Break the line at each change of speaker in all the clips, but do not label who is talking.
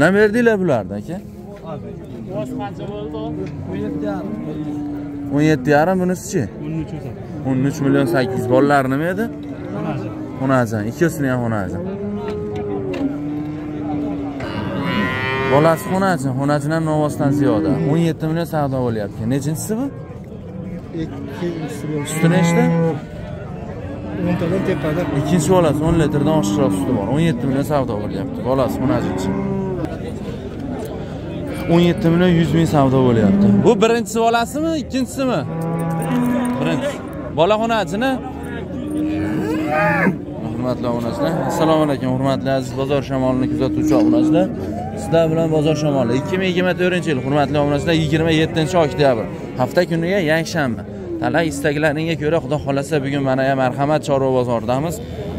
nima berdinglar bularni aka? O'n yetti yarim bunisichi? o'n uch million sakkiz yuz bolalari nima edi? Xunajin ikkiosini ham xunajin bolasi xunajin xunajin ham novvosdan ziyoda. o'n yetti million savdo bo'lyapti. Nechinchisi bu? Suti nechta
o'ntadan tepada.
Ikkinchi bolasi o'n litrdan oshiqroq suti bor. o'n yetti million savdo bo'lyapti. Bolasi xunajinchi o'n yetti million yuz ming savdo bo'lyapti. Bu birinchisi bolasimi ikkinchisimi? Birinchisi bola xunajini hurmatli obunachilar assalomu alaykum hurmatli aziz bozor shamolini kuzatuvchi obunachilar. Sizlar bilan bozor shamoli ikki ming yigirma to'rtinchi yil hurmatli obunachilar yigirma yettinchi oktyabr hafta kuniga yakshanba. Talab istaklaringga ko'ra xudo xohlasa bugun mana ya marhamat chorva bozoridamiz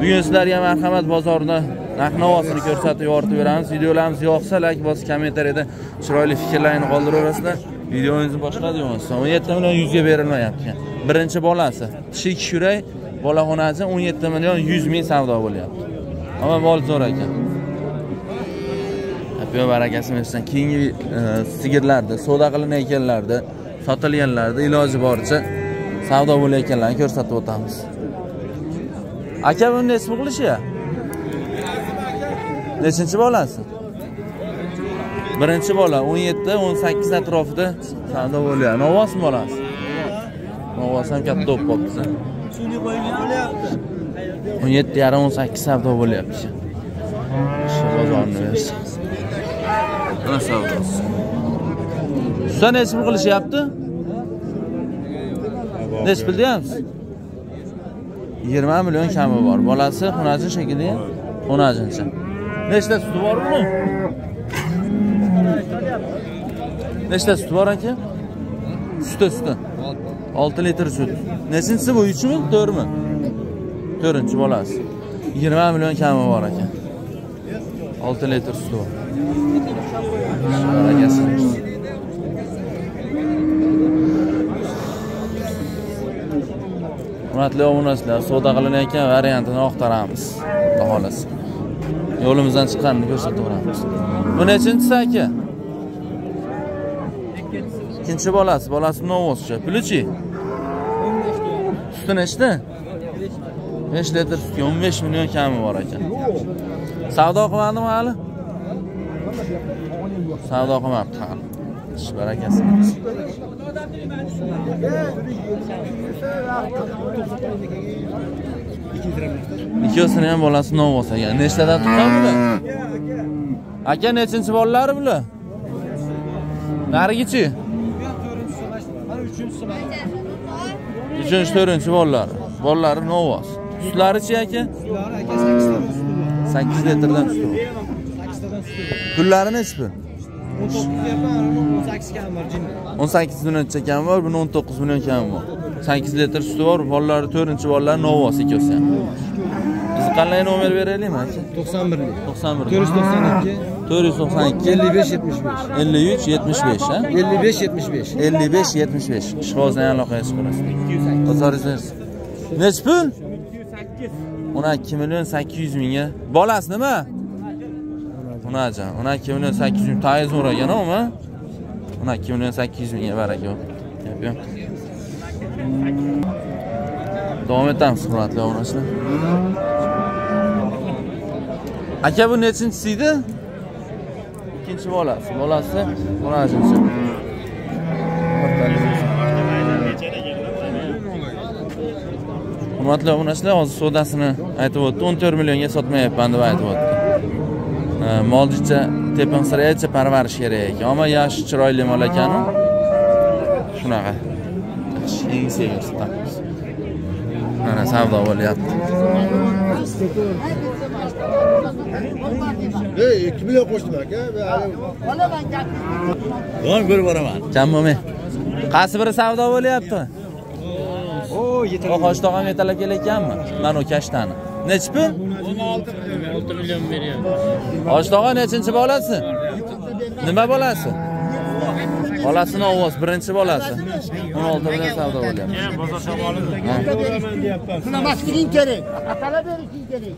bugun sizlarga marhamat bozorini narx navosini ko'rsatib yoritib beramiz. Videolarimiz yoqsa layk bosib kommentariyada chiroyli fikrlaringni qoldiraverasizlar videomizni boshladi o'n yetti million yuzga berilmayapti. Birinchi bolasi tishi ikki yurak bola xonasi o'n yetti million yuz ming savdo bo'lyapti. Ammo mol zo'r ekan. Yo barakasi bersin keyingi sigirlarni sigirlarda savdo qilinayotganlarni sotilganlarni iloji boricha savdo bo'layotganlarni ko'rsatib o'tamiz. Aka buni nechi qilishi nechinchi bolasi birinchi bola o'n yetti o'n sakkiz atrofida. Savdo bo'lyapti novvosmi bolasi novvos ham katta bo'lib qolibdi o'n yetti yarim o'n sakkiz savdo bo'lyapti. Mana savdosi usta nechi pul qilishyapti nechi pul deyapsiz yigirma million kami bor. Bolasi xunajin shekilli xunajinchi nechta suti bor uni? Nechta suti bor aka? Suti suti. Olti litr sut. Nechinchisi bu? Uchmi? To'rtmi? To'rtinchi bolasi. Yigirma million kami bor ekan olti litr suti bor. Barakasi hurmatli obunachilar savdo qilinayotgan variantini oqtaramiz. Xudo xohlasa yo'limizdan chiqqanini ko'rsataveramiz bu nechinchisi aka ikkinchi bolasi bolasi novvoscha pulichi suti nechta besh litr sutga o'n besh million kami bor ekan. Savdo qilmadimi hali? Savdo qilmabdi hali. Ish barakasi ikkovsini ham bolasi nov ekan nechtadan tuqqan bular aka nechinchi bolalari bular narigichi? Uchinchi to'rtinchi bolalari. Bolalari novvos sutlarichi aka? Sakkiz litrdan suti pullari nechi pul o'n sakkiz millioncha kami bor buni o'n to'qqiz million kami bor. Sakkiz litr suti bor bolalari to'rtinchi bolalari novvos ikkovsi. Ham bizni qanday nomer beraylikmi aka
to'qson birlik
to'qson bir
to'rt yuz to'qson ikki.
To'rt yuz to'qson ikki.
ellik besh yetmish besh.
ellik uch yetmish besh a
ellik besh yetmish besh.
ellik besh yetmish besh. Ishqibozdan aloqaga chiqib qolasizlar bozoringiz nechi pul o'n ikki million sakkiz yuz mingga. Bolasi nima unajon o'n ikki million sakkiz yuz ming tayi zo'r ekan umi o'n ikki million sakkiz yuz mingga baraka davom etamiz hurmatli obunachilar aka bu nechinchisi edi ikkinchi bolasi bolasi onachinchi hurmatli obunachilar hozir savdosini aytib o'tdi o'n to'rt millionga sotmayapman deb aytib o'tdi moljicha tepinsiracha parvarish kerak ekan ammo yaxshi chiroyli mol ekanu shunaqa eng sevimli sutamiz mana savdo bo'lyapti
ey ikki million qo'shdim aka
Yo'q, ko'rib boraman. Kam bo'lmay. Qaysi biri savdo bo'lyapti?
o
tog'am yetalab kelayotganmi? Mana u kashtani. Nechi pul?
16 million beryapti.
Xo'sh tog'a nechinchi bolasi? Nima bolasi? bolasini ovoz birinchi bolasi o'n olti million savdo bo'lyapti
Bozor shamoli.
Qilmasliging kerak. Talab berishing kerak.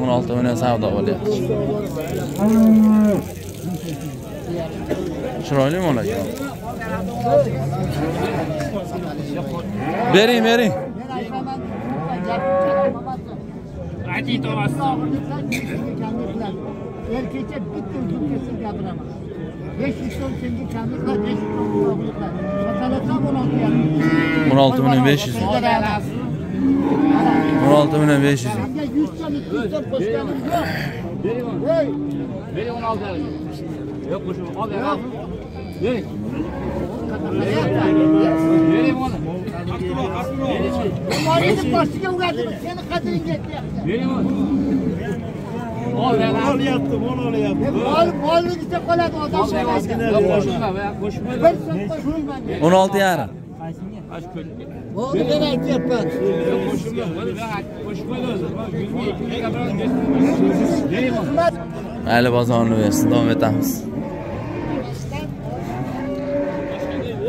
o'n olti million savdo bo'lyapti chiroyli mol ekan bering bering
Men aytaman, gapim
Ayting tog'asi.
Erkecha bitta yubkasi gapiraman. 500 so'm senga kamlik qil, 500 so'm sog'lik qil. Sotalasam 16 yarim.
o'n olti million besh yuz o'n olti million besh yuz
Senga 100 so'm, 200 so'm qo'shganim yo'q. Hey,
Bering 16 Yo'q, qo'shib ol. Bering. Bering uni.
Molingni boshiga seni qadring.
Bering uni. Ol,
olyapti mol olyapti
Mol molligida qoladi odam.
Yo'q, qo'shilma,
o'n olti yarim
Bo'ldi, men aytyapman.
Qo'shilma, o'zi.
mayli bozorni bersin davom etamiz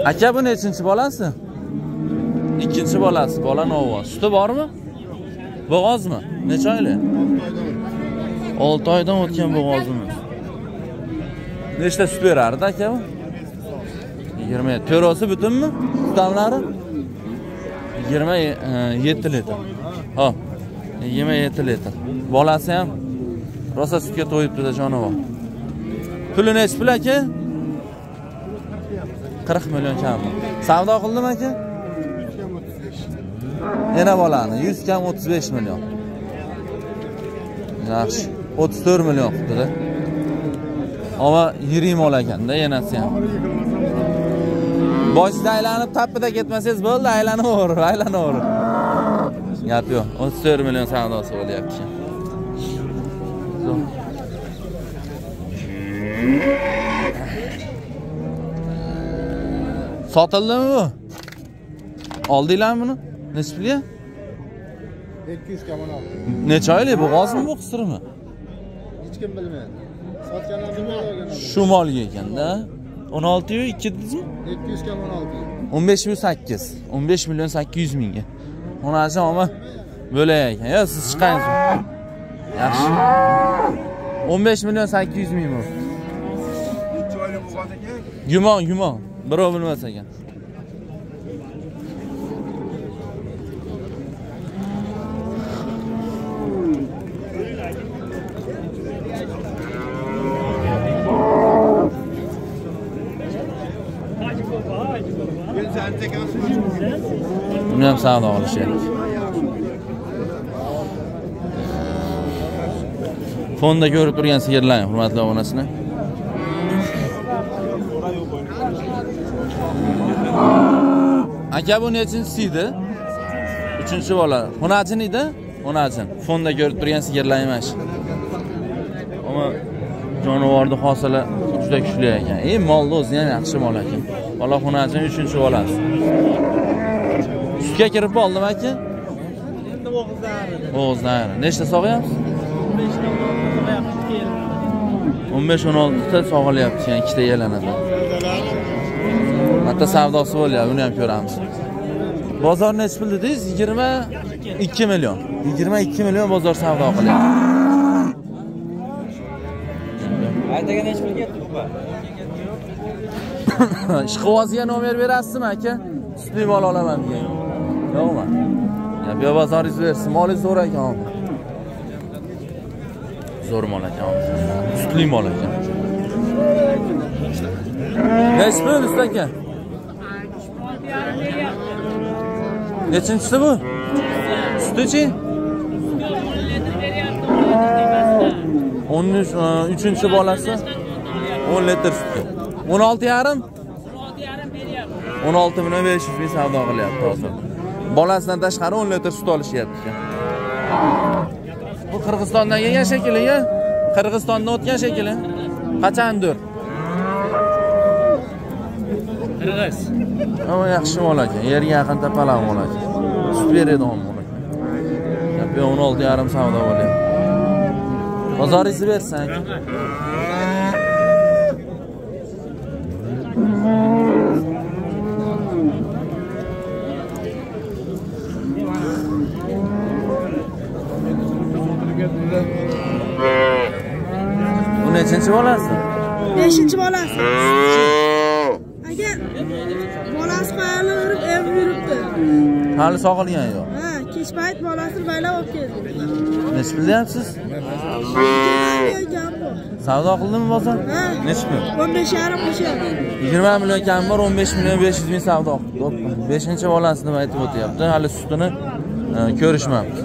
aka bu nechinchi bolasi ikkinchi bolasi bola novoz suti bormi? Bo'g'ozmi? Necha oylik? Olti oydan o'tgan bo'g'ozimiz. Nechta sut berardi aka u? Yigirma to'rosi butunmi? Tutamlari yigirma e, yetti litr. Hop yigirma yetti litr. Bolasi ham rosa sutga to'yibdida jonivor. Puli nechi pul aka? Qirq million kami savdo qildimi aka? Yana bolani yuz kam o'ttiz besh million. Yaxshi o'ttiz to'rt million qilibdida ammo yirik mol ekanda yanasi ham. Boshida aylanib tappida ketmasangiz bo'ldi aylanaverib aylanaverib gap yo'q o'ttiz to'rt million savdosi bo'lyapti. Sotildimi bu? Oldinglarmi buni? Nechi pulga
200 kamon oldi
necha oylik bo'g'ozmi bu qisirmi
hech kim bilmaydi. Sotganlar
shu molga ekanda. O'n oltiyu ikki
200 kamon oldi
o'n besh ming sakkiz. O'n besh million sakkiz yuz mingga. Onasi omma bo'lay ekan. Yo siz chiqangiz yaxshi. O'n besh million sakkiz yuz ming bu. Gumon gumon. Birov bilmas ekan buni ham savdo qilishyapti fonda ko'rib turgan sigirlar hurmatli obunasini aka bu nechinchisi edi uchinchi bola xunajin edi xunajin fonda ko'rib turgan sigirlar emas ammo jonivorni hosili juda kuchli ekan e molni o'zi ham yaxshi mol ekan bola xunajin uchinchi bolasi sutga kirib qoldimi aka bo'g'izdan nechta sog'yapsiz o'n besh o'n oltita sog'ilyapti yani ikkita yalanadi bitta savdosi bo'lyapti uni ham ko'ramiz. Bozor nechi pul dedingiz? Yigirma ikki million. Yigirma ikki million bozor savdo qilyapti.
Aytaga nechi pul ketdi
ishqibozga nomer berasizmi aka? Sutli mol olaman degan yo'qmi gap yo'q bozoringiz bersin molingiz zo'r ekan zo'r mol ekan sutli mol ekan nechi pul usta aka nechinchisi bu sutichi o'n uch uchinchi bolasi o'n litr suti o'n olti yarim o'n olti million besh yuz ming savdo qilyapti hozir bolasidan tashqari o'n litr sut olishyapti ekan. Bu qirg'izistondan kelgan shekilli qirg'izistondan o'tgan shekilli. Qachandir
Qirg'iz.
Yaxshi mol ekan yerga yaqin tepalab mol ekan. Sut beradigan mol ekan. O'n olti yarim savdo bo'lyapti. Bozoringizni bersin aka nechinchi bolasi.
Beshinchi bolasi. Aka bolasi qayerga urib emib yuribdi?
Hali sog'ilgani yo'q.
Ha kech payt bolasini baylab olib keldik
nechi pul deyapsiz? Savdo qildimi
ha.
Nechi pul?
O'n besh yarim qo'shyapti
yigirma million kam bor o'n besh million besh yuz ming savdo qildi. Beshinchi bolasi deb aytib o'tyapti. Hali sutini e, ko'rishmabdi.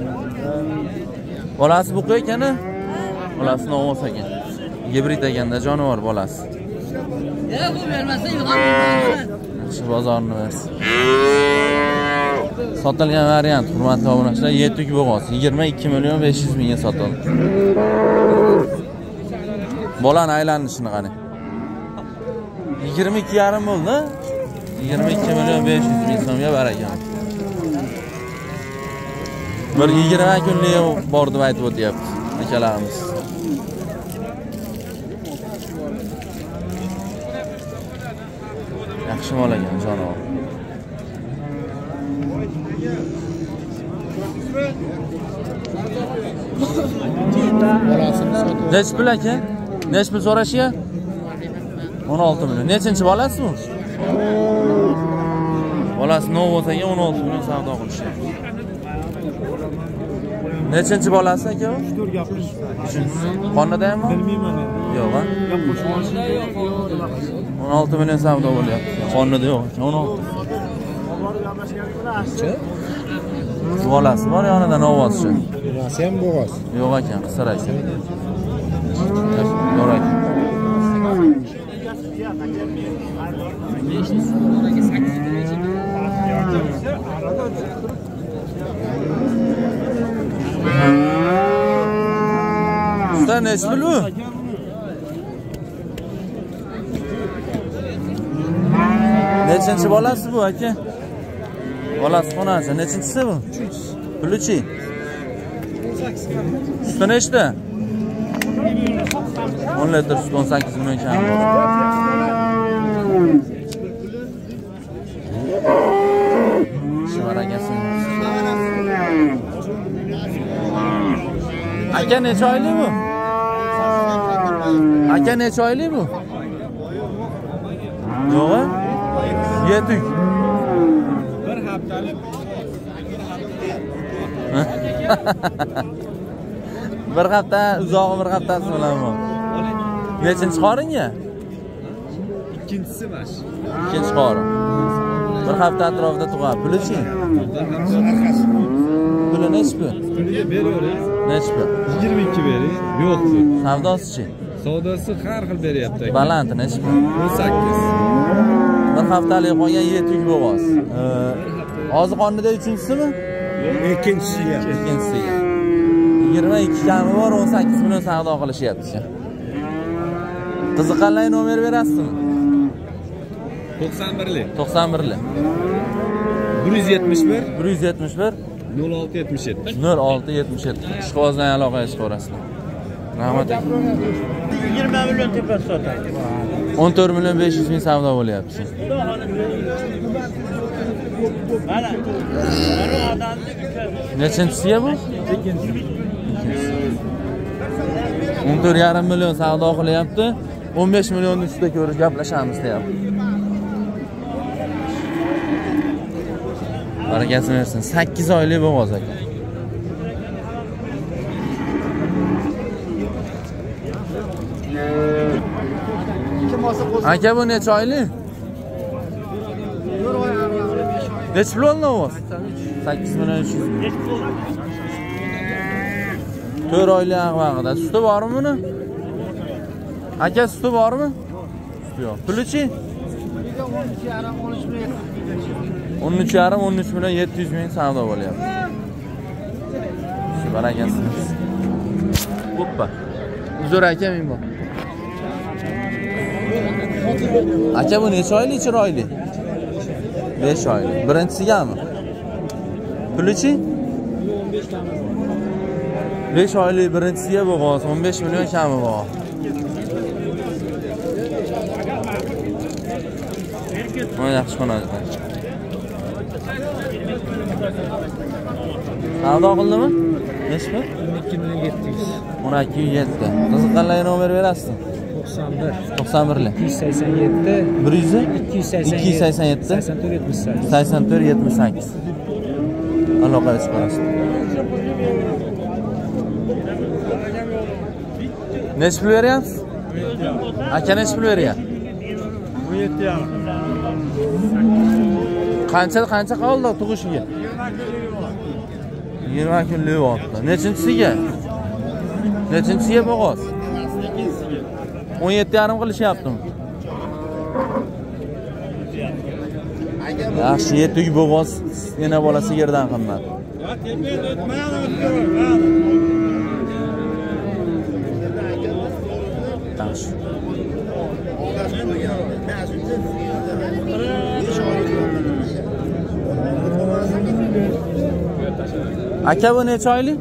Bolasi buqa ekan bolasi novvos ekan gibrid ekanda jonivor bolasi yaxshi bozorini bersin sotilgan variant hurmatli obunachilar yetuk bo'g'oz yigirma ikki million besh yuz mingga sotildi. Bolani aylanishini qani? Yigirma ikki yarim bo'ldi yigirma ikki million besh yuz ming so'mga baraka bir yigirma kunlik bor deb aytib o'tyapti akalarimiz Xumolagan jonivor. nechi pul aka? nechi pul so'rashiya? 16 million. Nechinchi bolasi bu? Bolasi o'n 16 million savdo qilishyapti. Nechinchi bolasi aka u?
3-4
gapish. Qonnadami?
Bilmayman.
yo'q a Yo'q. 16 milyon savdo bo'lyapti qonunda yo'q o'n olti bolasi bor yonida novvozchi
onasi ham bo'g'oz
yo'q ekan qisir ekan yo'q ekan usta nechta pul bu nechinchi bolasi bu aka? Bolasi xonasi nechinchisi bu? Uchinchisi. Puluchi suti nechta o'n litr sut o'n sakkiz million kam bor Ishi aka necha oylik bu? Aka necha oylik bu? Yo'g'i. A yetuk
Bir haftalik
bir hafta uzog'i bir haftasi bilan bu nechinchi qoringa
ikkinchisi mana shu.
ikkinchi qorin bir hafta atrofida tug'adi pulichi puli nechi pul
Pulga beravering.
nechi pul
22 bering. Yo'q pul.
savdosichi
Savdosi har xil beryapti. aka.
baland nechi pul
18.
Bir haftalik qolgan yetuk bo'g'oz hozir qonida uchinchisimi?
Ikkinchisiga.
ikkinchisiga. Yigirma ikki kami bor o'n sakkiz million savdo qilishyapti. Qiziqqanlarga nomer berasizmi?
91lik.
to'qson birlik
171
bir. yuz yetmish bir.
0677.
nol olti yetmish yetti ishqibozdan aloqaga chiqaverasizlar rahmat. Aka
Yigirma million tepasi sotadi.
O'n to'rt million besh yuz ming savdo bo'lyapti.
Mana.
Nechinchisiga bu? O'n to'rt yarim million savdo qilyapti. O'n besh millionni ustida ko'rib gaplashamiz deyapti. Barakasini bersin. Sakkiz oylik bo'g'oz aka aka bu necha oylik nechi pul oldi ovoz sakkiz million uch yuz ming. To'rt oylik vaqtida. Suti bormi buni? Aka suti bormi? Suti yo'q. Pulichi o'n uch yarim o'n uch million yetti yuz ming savdo bo'lyapti. Shu barakasi oppa uzr aka ming bor. Aka bu necha oylik? Chiroyli besh oylik. Birinchisigami? Pulichi? Besh oylik birinchisiga bo'g'oz o'n besh million kami bor mana yaxshi xonada savdo qildimi? Nechi pul
o'n ikki million yetti yuz
o'n ikki yuz yetti qiziqqanlarga nomer berasizmi
to'qson bir.
To'qson birlik
ikki yuz sakson yetti.
Bir yuz
ikki yuz sakson
ikki yuz sakson yetti.
sakson to'rt yetmish sakkiz
sakson to'rt yetmish sakkiz aloqaga chiqarasiz nechi pul beryapsiz? Aka nechi pul beryapti
o'n yetti yarim
qancha qancha qoldi tug'ishiga yigirma kunlik bo'libdi nechinchisiga? Nechinchisiga bo'g'oz o'n yetti yarim qilishyaptimi? Yaxshi yetti uy bo'g'oz yana bola sigirdan qimmat. Yaxshi. Aka bu necha oylik?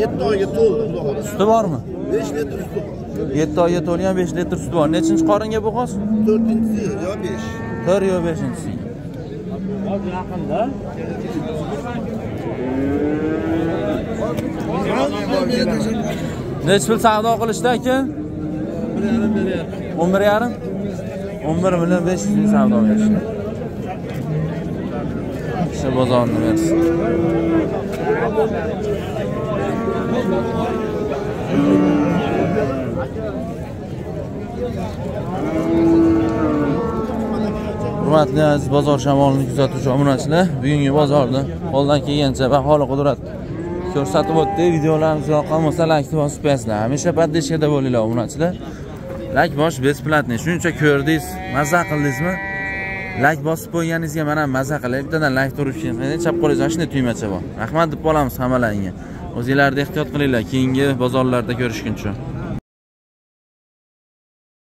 Yetti oyga to'ldi xudo xohlasa
suti bormi
besh litr suti bor
yetti oyga to'lgan besh litr suti bor. Nechinchi qoringa bo'g'oz
to'rtinchisi yo besh.
To'rt yo beshinchisi.
Yaqinda
nechi pul savdo qilishdi aka o'n bir yarim. O'n bir million besh yuz ming savdo berishdi shu bozorni bersin hurmatli aziz bozor shamolini kuzatuvchi obunachilar bugungi bozorda qo'ldan kelgancha baholi qudrat ko'rsatib o'tdik videolarimiz yoqqan bo'lsa laykni bosib qo'yasizlar hamisha поддержкада bo'linglar obunachilar layk bosh бесплатный shuncha ko'rdingiz mazza qildingizmi? Layk bosib qo'yganingizga mana mazza qilib bittadan layk turib chap qo'lingizda mana shunday tugmacha bor. Rahmat deb qolamiz hammalaringga o'zinglarni ehtiyot qilinglar keyingi bozorlarda ko'rishguncha.